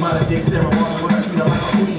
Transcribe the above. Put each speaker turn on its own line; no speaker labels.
my dick ceremony when I treat her like a queen.